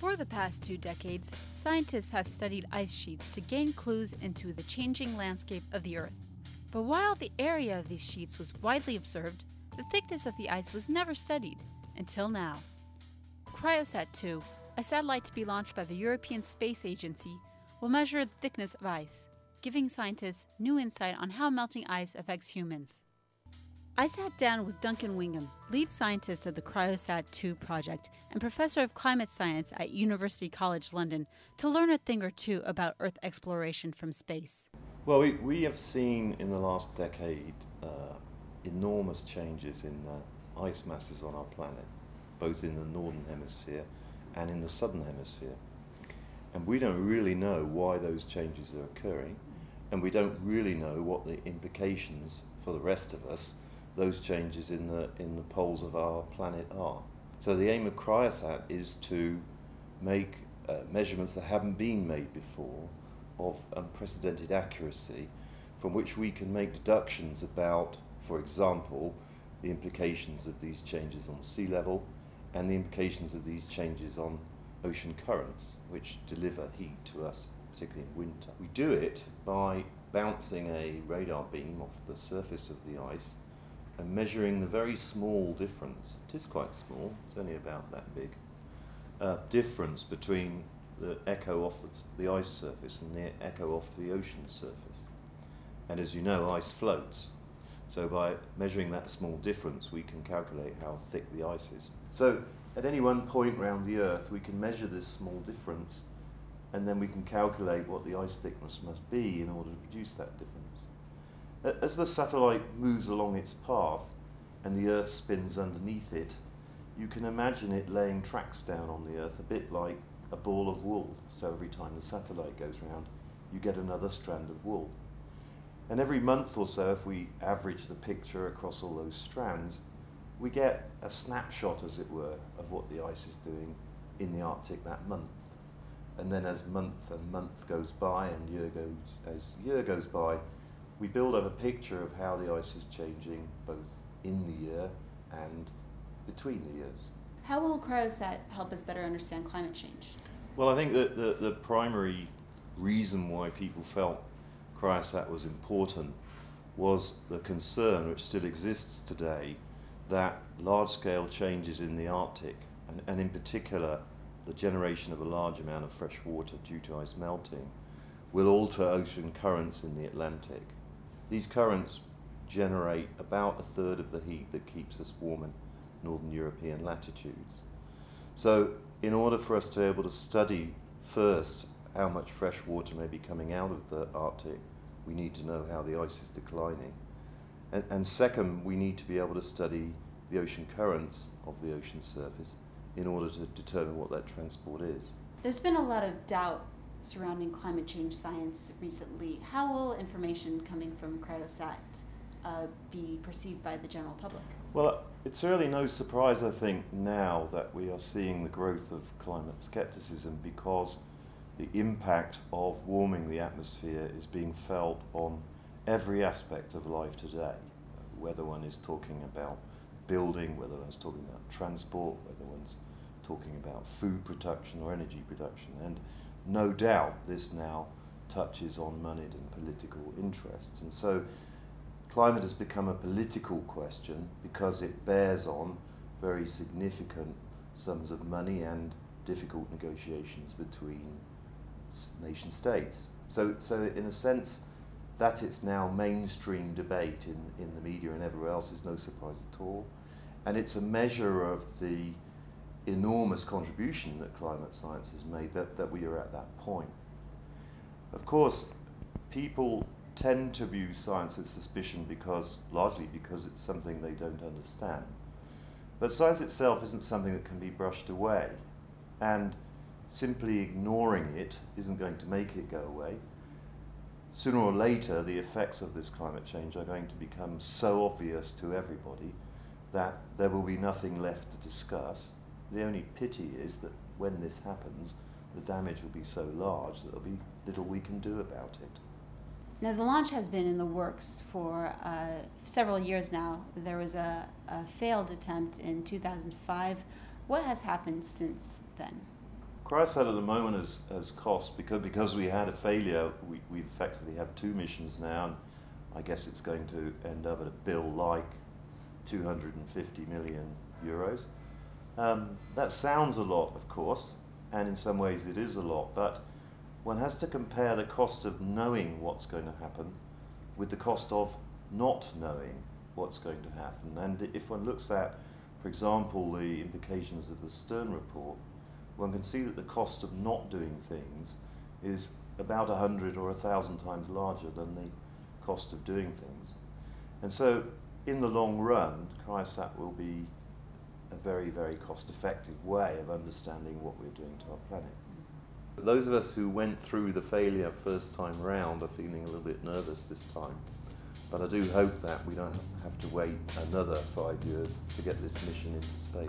For the past two decades, scientists have studied ice sheets to gain clues into the changing landscape of the Earth. But while the area of these sheets was widely observed, the thickness of the ice was never studied until now. Cryosat 2, a satellite to be launched by the European Space Agency, will measure the thickness of ice, giving scientists new insight on how melting ice affects humans. I sat down with Duncan Wingham, lead scientist of the Cryosat 2 project and professor of climate science at University College London, to learn a thing or two about Earth exploration from space. Well, we, we have seen in the last decade uh, enormous changes in ice masses on our planet, both in the northern hemisphere and in the southern hemisphere. And we don't really know why those changes are occurring, and we don't really know what the implications for the rest of us those changes in the, in the poles of our planet are. So the aim of Cryosat is to make uh, measurements that haven't been made before of unprecedented accuracy from which we can make deductions about, for example, the implications of these changes on sea level and the implications of these changes on ocean currents, which deliver heat to us, particularly in winter. We do it by bouncing a radar beam off the surface of the ice and measuring the very small difference, it is quite small, it's only about that big, uh, difference between the echo off the, the ice surface and the echo off the ocean surface. And as you know, ice floats. So by measuring that small difference, we can calculate how thick the ice is. So at any one point around the Earth, we can measure this small difference, and then we can calculate what the ice thickness must be in order to produce that difference. As the satellite moves along its path and the Earth spins underneath it, you can imagine it laying tracks down on the Earth a bit like a ball of wool. So every time the satellite goes round, you get another strand of wool. And every month or so, if we average the picture across all those strands, we get a snapshot, as it were, of what the ice is doing in the Arctic that month. And then as month and month goes by and year goes, as year goes by, we build up a picture of how the ice is changing both in the year and between the years. How will Cryosat help us better understand climate change? Well, I think that the, the primary reason why people felt Cryosat was important was the concern, which still exists today, that large scale changes in the Arctic, and, and in particular the generation of a large amount of fresh water due to ice melting, will alter ocean currents in the Atlantic. These currents generate about a third of the heat that keeps us warm in northern European latitudes. So in order for us to be able to study first how much fresh water may be coming out of the Arctic, we need to know how the ice is declining. And, and second, we need to be able to study the ocean currents of the ocean surface in order to determine what that transport is. There's been a lot of doubt surrounding climate change science recently. How will information coming from Cryosat uh, be perceived by the general public? Well, it's really no surprise, I think, now that we are seeing the growth of climate skepticism because the impact of warming the atmosphere is being felt on every aspect of life today, whether one is talking about building, whether one's talking about transport, whether one's talking about food production or energy production. And no doubt this now touches on moneyed and political interests. And so climate has become a political question because it bears on very significant sums of money and difficult negotiations between nation states. So, so in a sense, that it's now mainstream debate in, in the media and everywhere else is no surprise at all. And it's a measure of the enormous contribution that climate science has made that, that we are at that point. Of course, people tend to view science with suspicion because, largely because it's something they don't understand. But science itself isn't something that can be brushed away. And simply ignoring it isn't going to make it go away. Sooner or later, the effects of this climate change are going to become so obvious to everybody that there will be nothing left to discuss. The only pity is that when this happens, the damage will be so large that there'll be little we can do about it. Now, the launch has been in the works for uh, several years now. There was a, a, failed attempt in 2005. What has happened since then? Cryosat at the moment has, has cost because, because we had a failure. We, we effectively have two missions now, and I guess it's going to end up at a bill like 250 million euros. Um, that sounds a lot, of course, and in some ways it is a lot, but one has to compare the cost of knowing what's going to happen with the cost of not knowing what's going to happen. And if one looks at, for example, the implications of the Stern report, one can see that the cost of not doing things is about a hundred or a thousand times larger than the cost of doing things. And so, in the long run, Cryosat will be a very, very cost-effective way of understanding what we're doing to our planet. Those of us who went through the failure first time round are feeling a little bit nervous this time. But I do hope that we don't have to wait another five years to get this mission into space.